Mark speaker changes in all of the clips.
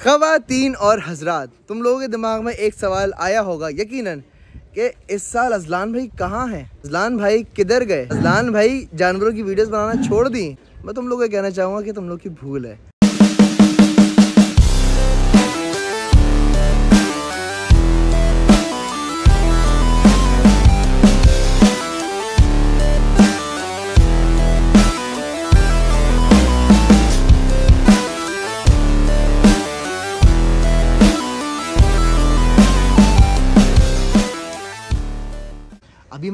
Speaker 1: खवातीन और हजरात। तुम लोगों के दिमाग में एक सवाल आया होगा, यकीनन, कि इस साल अजलान भाई कहाँ हैं? अजलान भाई किधर गए? अजलान भाई जानवरों की वीडियोस बनाना छोड़ दी। मैं तुम लोगों को कहना चाहूँगा कि तुम लोग की भूल है।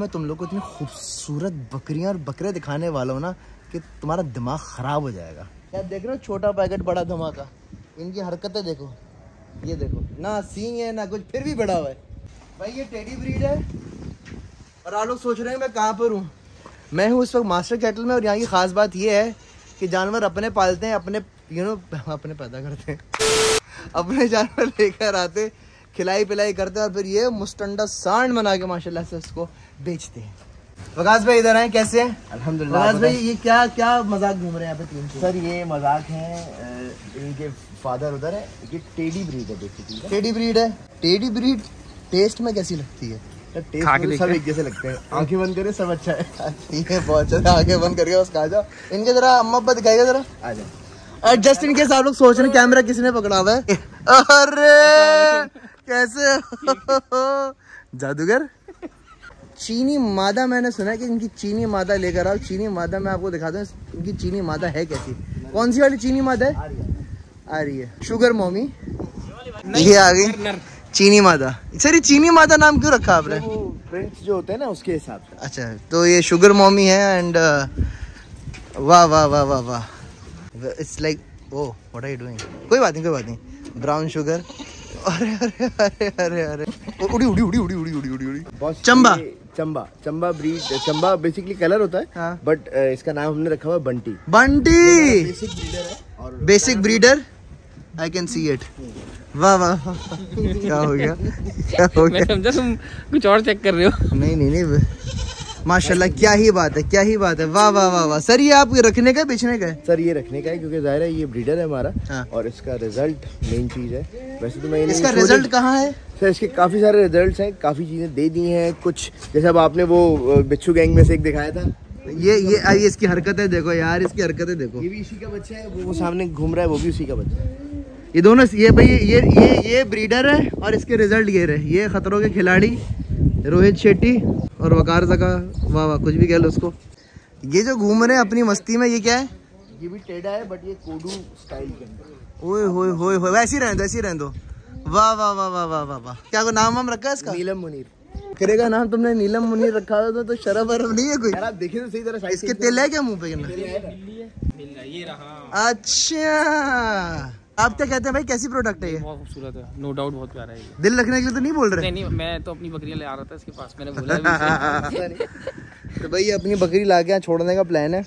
Speaker 1: मैं तुम लोग को इतनी खूबसूरत बकरियाँ और बकरे दिखाने वाला हूँ ना कि तुम्हारा दिमाग खराब हो जाएगा। क्या देख रहे हो, छोटा पैकेट, बड़ा धमाका। इनकी हरकतें देखो। ये देखो, ना सींग है, ना कुछ, फिर भी बड़ा हुआ है। भाई, ये टेडी ब्रीड है। और आप लोग सोच रहे हैं मैं कहाँ पर हूँ? मैं हूँ इस वक्त मास्टर कैटल में, और यहाँ की ख़ास बात ये है कि जानवर अपने पालते हैं, अपने यू नो अपने पैदा करते हैं। अपने जानवर लेकर आते खिलाई पिलाई करते हैं और फिर ये मुस्टंडा सांड बना के माशाल्लाह से उसको बेचते हैं। वकास भाई इधर आए कैसे हैं?
Speaker 2: अल्हम्दुलिल्लाह
Speaker 1: वकास भाई ये क्या क्या मज़ाक घूम रहे हैं यहाँ पे तीन सौ
Speaker 2: सर ये मज़ाक है इनके फादर उधर है ये टेडी ब्रीड है बेसिकली
Speaker 1: टेडी ब्रीड है? टेडी ब्रीड टेस्ट में कैसी लगती है?
Speaker 2: टेस्ट सब एक जैसे लगते हैं। आँखें बंद करे सब अच्छा है।
Speaker 1: ठीक है बहुत अच्छा आगे बंद करके बस खा जाओ। इनके जरा अम्मा अब्बा दिखाइएगा जरा।
Speaker 2: आ जाओ।
Speaker 1: जस्ट इन केस आप लोग सोच रहे हैं कैमरा किसने पकड़ा हुआ है? अरे! कैसे हो? जादूगर? चीनी मादा मैंने सुना है कि इनकी चीनी मादा लेकर आओ। चीनी मादा मैं आपको दिखाता हूँ इनकी चीनी मादा है कैसी? कौन सी वाली चीनी मादा है? आ रही है शुगर मोमी ये आ गई। चीनी मादा। सर ये चीनी मादा नाम क्यों रखा आपने?
Speaker 2: प्रिंट्स जो होते हैं ना उसके हिसाब से।
Speaker 1: अच्छा तो ये शुगर मोमी है एंड वाह वाह वाह वाह वाह। It's like oh what are you doing कोई बात नहीं कोई बात नहीं। ब्राउन शुगर अरे अरे अरे अरे अरे। उड़ी उड़ी उड़ी उड़ी उड़ी उड़ी उड़ी उड़ी।
Speaker 2: Boss
Speaker 1: Chamba.
Speaker 2: Chamba Chamba breed Chamba basically colour होता है
Speaker 1: हाँ।
Speaker 2: बट इसका नाम हमने रखा हुआ बंटी।
Speaker 1: बंटी!
Speaker 2: बेसिक ब्रीडर है और
Speaker 1: basic breeder I can see it वाह वाह। क्या हो गया? क्या हो गया?
Speaker 3: मैं समझा तुम कुछ और चेक कर रहे हो।
Speaker 1: नहीं नहीं नहीं माशाल्लाह क्या ही बात है क्या ही बात है। वाह वाह वाह वाह। सर ये आप रखने का है, बेचने का है?
Speaker 2: सर ये रखने का है क्योंकि ज़ाहिर है ये ब्रीडर है हमारा
Speaker 1: हाँ।
Speaker 2: और इसका रिज़ल्ट मेन चीज़ है। वैसे तो मैं
Speaker 1: इसका रिज़ल्ट कहाँ है?
Speaker 2: सर इसके काफ़ी सारे रिजल्ट्स हैं काफ़ी चीज़ें दे दी हैं कुछ जैसे अब आपने वो बिच्छू गैंग में से एक दिखाया था।
Speaker 1: ये ये आ, ये इसकी हरकतें देखो यार इसकी हरकतें देखो।
Speaker 2: ये भी इसी का बच्चा है वो वो सामने घूम रहा है वो भी उसी का बच्चा है।
Speaker 1: ये दोनों ये भाई ये ये ये ब्रीडर है और इसके रिज़ल्ट ये रहे। ये खतरों के खिलाड़ी रोहित शेट्टी और वकार जका वाह वाह कुछ भी कह लो उसको। ये जो घूम रहे हैं अपनी मस्ती में ये क्या है?
Speaker 2: ये भी टेढ़ा है बट ये कोडू स्टाइल के अंदर।
Speaker 1: ओए होए होए होए वैसे ही रहने दो ऐसे ही रहने दो। वाह वाह वाह वाह वाह वाह वाह। क्या कोई नाम वाम रखा है इसका?
Speaker 2: नीलम मुनीर।
Speaker 1: करेगा नाम तुमने नीलम मुनीर रखा हो तो, तो शरफ वरफ नहीं है कोई?
Speaker 2: यार आप देखिए तो सही तरह
Speaker 1: इसके तिल है क्या मुँह पे? अच्छा। आप क्या कहते हैं भाई कैसी प्रोडक्ट है ये?
Speaker 3: बहुत खूबसूरत है। नो डाउट बहुत प्यारा है ये।
Speaker 1: दिल रखने के लिए तो नहीं बोल रहे?
Speaker 3: नहीं नहीं मैं तो अपनी बकरियाँ ले आ रहा था इसके पास मैंने बोला भी
Speaker 1: तो भाई ये अपनी बकरी ला के यहाँ छोड़ने का प्लान है।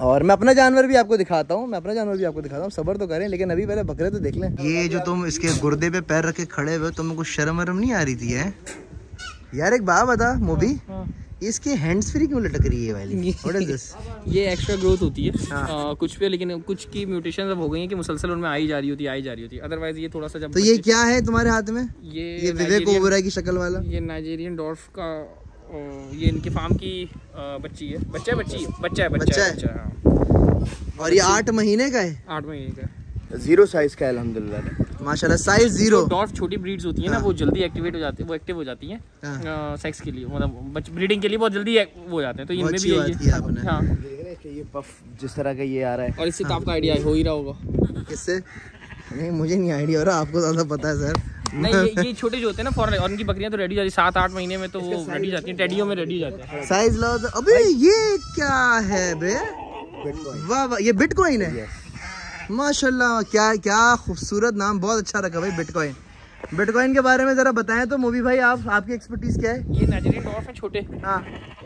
Speaker 1: और मैं अपना जानवर भी आपको दिखाता हूँ मैं अपना जानवर भी आपको दिखाता हूँ सबर तो करें लेकिन अभी पहले बकरे तो देख लें। ये जो तुम इसके गुर्दे पे पैर रख के खड़े हुए तुम्हें कुछ शर्म वरम नहीं आ रही थी है यार एक बात बता मोबी
Speaker 3: हाँ।
Speaker 1: इसके हैंड्स फ्री क्यों लटक रही है वाली व्हाट इज़ दिस
Speaker 3: ये एक्स्ट्रा ग्रोथ होती है।
Speaker 1: हाँ।
Speaker 3: आ, कुछ पे लेकिन कुछ की म्यूटेशन अब हो गई है कि मुसलसल उनमें आई जा रही होती है आई जा रही होती। है अदरवाइज़ ये थोड़ा सा जब
Speaker 1: तो ये क्या है तुम्हारे हाथ में?
Speaker 3: ये
Speaker 1: ये विवेक ओबरा की शक्ल वाला।
Speaker 3: ये नाइजीरियन डॉर्फ का ये इनकी फार्म की बच्ची है। बच्चा है बच्ची है। बच्चा है
Speaker 1: बच्चा है?
Speaker 3: है।
Speaker 1: और ये आठ महीने का है?
Speaker 3: आठ महीने का
Speaker 2: ज़ीरो साइज़ का है अल्हम्दुलिल्लाह।
Speaker 1: माशाल्लाह साइज़ ज़ीरो
Speaker 3: डॉर्फ छोटी ब्रीड्स होती है ना
Speaker 1: हाँ।
Speaker 3: वो जल्दी एक्टिवेट हो जाती है वो एक्टिव हो जाती हैं
Speaker 1: हाँ।
Speaker 3: सेक्स के लिए मतलब ब्रीडिंग के लिए बहुत जल्दी वो हो जाते हैं तो इनमें भी यही है।
Speaker 1: आपने।
Speaker 3: हाँ।
Speaker 2: देख रहे हैं कि ये पफ जिस तरह का ये आ रहा है।
Speaker 3: और इससे तो आपका आइडिया हो ही रहा होगा।
Speaker 1: किससे? नहीं मुझे नहीं आइडिया हो रहा आपको ज़्यादा पता है सर
Speaker 3: नहीं ये ये छोटे जो होते हैं ना फॉरन और उनकी बकरियाँ तो रेडी जाती सात आठ महीने में तो वो रेडी जाती हैं टेडियो में रेडी जाते हैं।
Speaker 1: साइज़ लो तो अबे ये क्या है बे? वाह वाह ये बिटकॉइन है? माशाल्लाह क्या क्या खूबसूरत नाम बहुत अच्छा रखा भाई बिटकॉइन बिटकॉइन के बारे में जरा बताएँ तो मूवी भाई आप आपकी एक्सपर्टीज क्या है?
Speaker 3: ये नाइजीरियन डॉर्फ है छोटे।
Speaker 1: हाँ।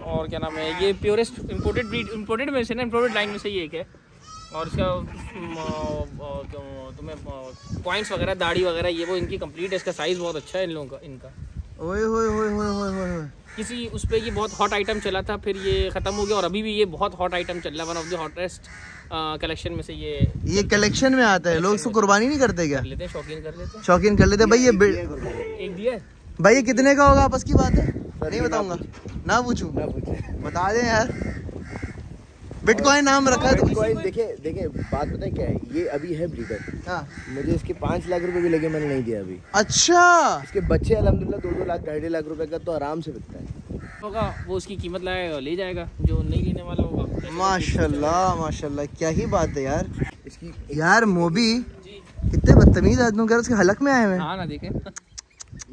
Speaker 3: और क्या नाम है ये प्योरेस्ट इम्पोर्टेड ब्रीड इम्पोर्टेड में से ना इम्पोर्टेड लाइन में से ये एक है। और इसका तुम्हें पॉइंट्स वगैरह दाढ़ी वगैरह ये वो इनकी कंप्लीट है इसका साइज़ बहुत अच्छा है इन लोगों का इनका।
Speaker 1: ओए होए होए होए होए
Speaker 3: किसी उस पर ये बहुत हॉट आइटम चला था फिर ये ख़त्म हो गया और अभी भी ये बहुत हॉट आइटम चल रहा है one of the hottest collection में से ये
Speaker 1: ये कलेक्शन में आता है लोग इसको कुर्बानी नहीं करते क्या?
Speaker 3: कर लेते हैं शौकीन कर लेते
Speaker 1: शौकीन कर लेते भाई ये
Speaker 3: एक दिया
Speaker 1: भाई ये कितने का होगा आपस की बात है? नहीं बताऊँगा। ना पूछू
Speaker 2: ना पूछू।
Speaker 1: बता दें यार। बिटकॉइन नाम रखा है तो
Speaker 2: बिटकॉइन देखिए देखिए बात पता है क्या है? ये अभी है ब्रीडर
Speaker 1: हाँ।
Speaker 2: मुझे इसके पाँच लाख रुपए भी लगे मैंने नहीं दिया अभी।
Speaker 1: अच्छा।
Speaker 2: इसके बच्चे अलहमदिल्ला दो दो लाख ढाई लाख रुपए का तो आराम से बिकता है।
Speaker 3: होगा वो उसकी कीमत लाएगा ले जाएगा जो नहीं लेने वाला होगा।
Speaker 1: माशाल्लाह माशाल्लाह क्या ही बात है यार।
Speaker 2: इसकी
Speaker 1: यार मोबी कितने बदतमीज आदमी कर उसके हलक में आए हुए
Speaker 3: हाँ। ना देखे।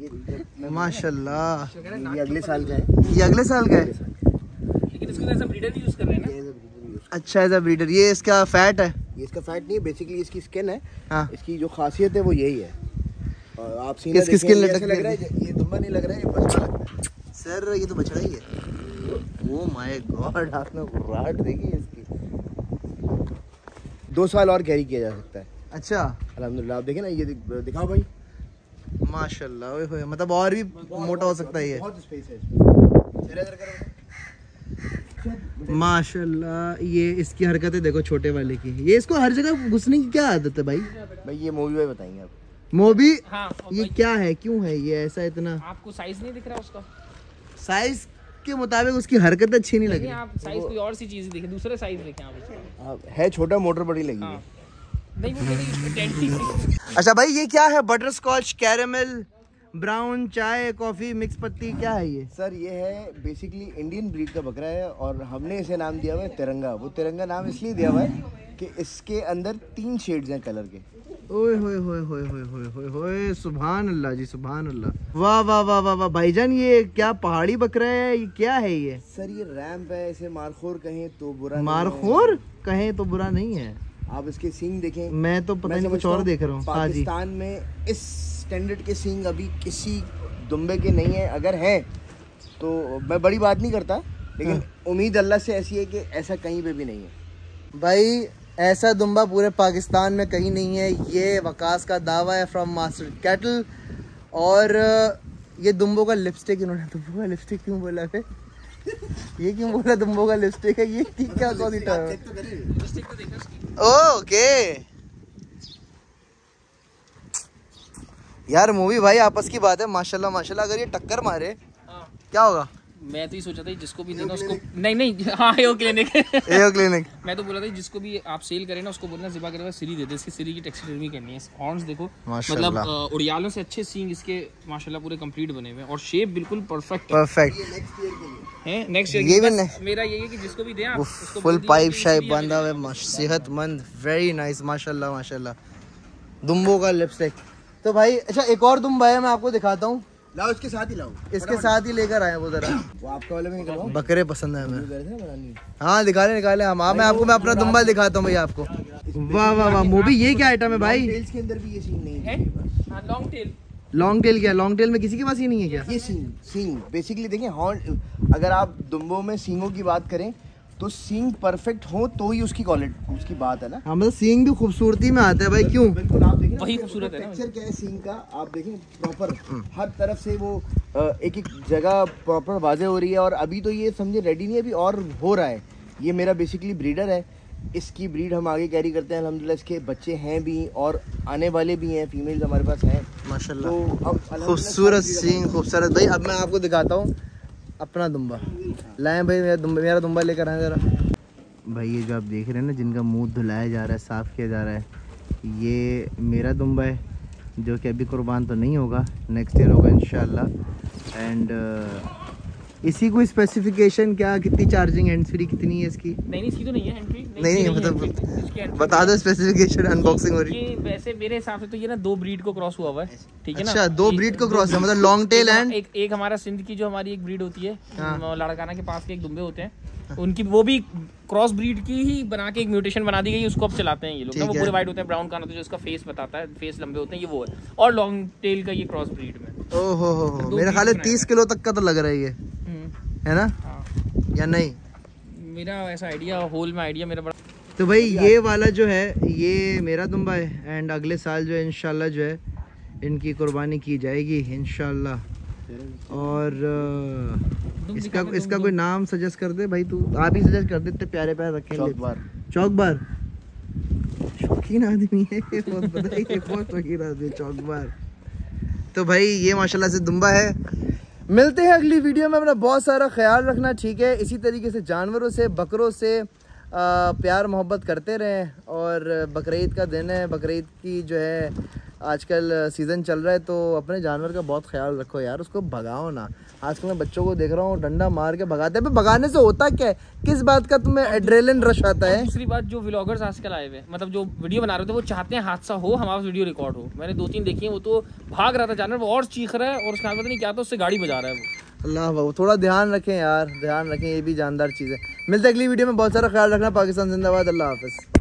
Speaker 2: ये
Speaker 1: माशाल्लाह।
Speaker 2: ये अगले साल का है।
Speaker 1: ये अगले साल का है
Speaker 3: लेकिन इसको ऐसा ब्रीडर भी यूज़ कर रहे हैं ना
Speaker 2: ये ऐसा breeder use-
Speaker 1: अच्छा एज ब्रीडर ये इसका फैट है?
Speaker 2: ये इसका फैट नहीं है बेसिकली इसकी स्किन है.
Speaker 1: हाँ.
Speaker 2: इसकी जो खासियत है वो यही है. और आप सीना
Speaker 1: इसकी लटक
Speaker 2: लग रहा है ये दुम्बा नहीं लग रहा है ये बछड़ा है.
Speaker 1: सर ये तो बछड़ा ही है. ओ माय गॉड आपने राट देखी है इसकी?
Speaker 2: दो साल और कैरी किया जा सकता है.
Speaker 1: अच्छा.
Speaker 2: अलहमदिल्ला आप देखें ना ये दिखाओ भाई.
Speaker 1: माशाल्लाह मतलब और भी मोटा हो सकता है ये.
Speaker 2: बहुत स्पेस है इसमें चले इधर करो
Speaker 1: माशाल्लाह ये इसकी हरकतें देखो छोटे वाले की। ये इसको हर जगह घुसने की क्या आदत है भाई?
Speaker 2: भाई ये मूवी भाई बताएँगे आप।
Speaker 1: मोबी
Speaker 3: हाँ
Speaker 1: ये क्या है? क्यों है ये ऐसा इतना?
Speaker 3: आपको साइज़ नहीं दिख रहा उसका?
Speaker 1: साइज़ के मुताबिक उसकी हरकत अच्छी नहीं लगी
Speaker 3: आप साइज़ कोई और सी चीज़ देखें दूसरे साइज़ देखें आप
Speaker 2: है छोटा मोटर बड़ी लगी
Speaker 3: हाँ। नहीं वो टेंटी
Speaker 1: अच्छा भाई ये क्या है? बटर स्कॉच कैरेमल ब्राउन चाय कॉफ़ी मिक्स पत्ती क्या है ये?
Speaker 2: सर ये है बेसिकली इंडियन ब्रीड का बकरा है और हमने इसे नाम दिया हुआ है तिरंगा। वो तिरंगा नाम इसलिए दिया हुआ है कि इसके अंदर तीन शेड्स हैं कलर के।
Speaker 1: ओए होए होए होए होए होए होए होए सुभान अल्लाह जी सुभान अल्लाह वाह वाह वाह वाह वाह भाईजान ये क्या पहाड़ी बकरा है? ये क्या है ये?
Speaker 2: सर ये रैम्प है इसे मारखोर कहें तो बुरा नहीं।
Speaker 1: मारखोर कहें तो बुरा नहीं है।
Speaker 2: आप इसके सींग देखें।
Speaker 1: मैं तो पता नहीं कुछ और देख रहा हूँ। हाँ
Speaker 2: पाकिस्तान में इस स्टैंडर्ड के सींग अभी किसी दुम्बे के नहीं है अगर हैं तो मैं बड़ी बात नहीं करता लेकिन
Speaker 1: हाँ।
Speaker 2: उम्मीद अल्लाह से ऐसी है कि ऐसा कहीं पे भी नहीं है।
Speaker 1: भाई ऐसा दुम्बा पूरे पाकिस्तान में कहीं नहीं है ये वकास का दावा है फ्रॉम मास्टर कैटल और ये दुम्बो का लिपस्टिक इन्होंने दुम्बो का लिपस्टिक क्यों बोला है? ये क्यों बोला दुम्बो का लिपस्टिक है? ये क्या कौन सी टर्म है?
Speaker 3: तो
Speaker 1: ओके। यार मूवी भाई आपस की बात है। माशाल्लाह माशाल्लाह अगर ये टक्कर मारे
Speaker 3: हाँ।
Speaker 1: क्या होगा?
Speaker 3: मैं तो ये सोचा था जिसको भी देना उसको नहीं नहीं हाँ यो क्लिनिक
Speaker 1: एयो क्लिनिक
Speaker 3: मैं तो बोला था जिसको भी आप सेल करें ना उसको बोलना जिबा करेगा सीरी दे दे इसकी सीरी की टेक्सचर करनी है। हॉर्न्स देखो मतलब। उड़ियालों से अच्छे सींग इसके माशाल्लाह पूरे कंप्लीट बने हुए हैं। और शेप बिल्कुल परफेक्ट
Speaker 1: परफेक्ट
Speaker 3: है? नेक्स्ट
Speaker 1: ये भी
Speaker 3: ईयर मेरा यही है कि जिसको भी दें आप उसको
Speaker 1: फुल पाइप शाइप बांधा हुआ है। सेहतमंद वेरी नाइस माशाल्लाह माशाल्लाह। दुम्बो का लिपस्टिक तो भाई अच्छा एक और दुम्बा है मैं आपको दिखाता हूँ।
Speaker 2: लाओ इसके साथ ही लाओ।
Speaker 1: इसके साथ ही लेकर आए वो जरा।
Speaker 2: वो आपका वाले में
Speaker 1: बकरे पसंद है हमें। हाँ? निकाले निकाले हम। हाँ मैं आपको मैं अपना दुम्बा दिखाता हूँ भैया आपको। वाह वाह वाह मूवी ये क्या आइटम है भाई?
Speaker 2: टेल्स के अंदर भी ये सींग नहीं है।
Speaker 3: लॉन्ग टेल
Speaker 1: लॉन्ग टेल क्या? लॉन्ग टेल में किसी के पास ही नहीं है क्या?
Speaker 2: ये सींग सींग बेसिकली देखें हॉर्न अगर आप दुम्बों में सींगों की बात करें तो सींग परफेक्ट हो तो ही उसकी क्वालिटी उसकी बात है ना?
Speaker 1: हाँ मतलब सींग भी खूबसूरती में आता है भाई क्यों?
Speaker 2: बिल्कुल आप देखें
Speaker 3: वही खूबसूरत है
Speaker 2: टेक्सचर क्या है सींग का? आप देखें प्रॉपर हर तरफ़ से वो एक एक जगह प्रॉपर वाजे हो रही है और अभी तो ये समझे रेडी नहीं है अभी और हो रहा है। ये मेरा बेसिकली ब्रीडर है। इसकी ब्रीड हम आगे कैरी करते हैं अल्हम्दुलिल्लाह इसके बच्चे हैं भी और आने वाले भी हैं फीमेल हमारे पास हैं।
Speaker 1: माशाल्लाह।
Speaker 2: तो
Speaker 1: खूबसूरत
Speaker 2: सारी
Speaker 1: सींग खूबसूरत। भाई अब मैं आपको दिखाता हूँ। अपना दुम्बा। लाए भाई मेरा दुम्बा मेरा दुम्बा लेकर आए जरा। भाई ये जो आप देख रहे हैं ना जिनका मुँह धुलाया जा रहा है साफ़ किया जा रहा है ये मेरा दुम्बा है जो कि अभी कुर्बान तो नहीं होगा नेक्स्ट ईयर होगा इन एंड इसी को स्पेसिफिकेशन क्या कितनी चार्जिंग एंड फ्री कितनी है इसकी?
Speaker 3: नहीं नहीं इसकी तो नहीं है एंट्री
Speaker 1: नहीं, नहीं,
Speaker 3: है
Speaker 1: मतलब बता दो स्पेसिफिकेशन अनबॉक्सिंग हो रही
Speaker 3: ये वैसे मेरे हिसाब से तो ये ना दो ब्रीड को क्रॉस हुआ हुआ है ठीक है ना?
Speaker 1: अच्छा दो ब्रीड को क्रॉस है मतलब लॉन्ग टेल एंड
Speaker 3: एक एक हमारा सिंध की जो हमारी एक ब्रीड होती है
Speaker 1: हाँ।
Speaker 3: लड़काना के पास के एक दुम्बे होते हैं उनकी वो भी क्रॉस ब्रीड की ही बना के एक म्यूटेशन बना दी गई उसको अब चलाते हैं ये लोग वो पूरे वाइट होते हैं ब्राउन कान होता है जो इसका फेस बताता है फेस लंबे होते हैं ये वो है। और लॉन्ग टेल का ये क्रॉस ब्रीड में।
Speaker 1: ओ हो हो हो मेरा ख्याल है तीस किलो तक का तो लग रहा है ये।
Speaker 3: हम्म,
Speaker 1: है ना?
Speaker 3: हाँ।
Speaker 1: या नहीं?
Speaker 3: मेरा ऐसा आइडिया होल में आइडिया मेरा बड़ा
Speaker 1: तो भाई ये वाला जो है ये मेरा दुम्बा है एंड अगले साल जो है इंशाल्लाह जो है इनकी कुर्बानी की जाएगी इंशाल्लाह। और इसका इसका कोई नाम सजेस्ट कर दे भाई तू। आप ही सजेस्ट कर दे इतने प्यारे प्यारे रखे हैं
Speaker 2: चौकबार।
Speaker 1: चौकबार? शौकीन आदमी है बहुत बताइए बहुत शौकीन आदमी चौकबार। तो भाई ये माशाल्लाह से दुम्बा है। मिलते हैं अगली वीडियो में अपना बहुत सारा ख्याल रखना ठीक है? इसी तरीके से जानवरों से बकरों से आ, प्यार मोहब्बत करते रहें और बकरीद का दिन है। बकरीद की जो है आजकल सीज़न चल रहा है तो अपने जानवर का बहुत ख्याल रखो यार उसको भगाओ ना। आजकल मैं बच्चों को देख रहा हूँ डंडा मार के भगाते हैं। भगाने से होता क्या है? किस बात का तुम्हें एड्रेलिन रश आता है?
Speaker 3: दूसरी बात जो व्लॉगर्स आजकल आए हुए मतलब जो वीडियो बना रहे थे वो चाहते हैं हादसा हो हमारा वीडियो रिकॉर्ड हो। मैंने दो तीन देखी है वो तो भाग रहा था जानवर वो और चीख रहा है और उसके पता नहीं क्या था उससे गाड़ी बजा रहा है वो।
Speaker 1: अल्लाह बाबू थोड़ा ध्यान रखें यार ध्यान रखें ये भी जानदार चीज़ है। मिलते अगली वीडियो में बहुत सारा ख्याल रखना पाकिस्तान जिंदाबाद अल्लाह हाफिज़।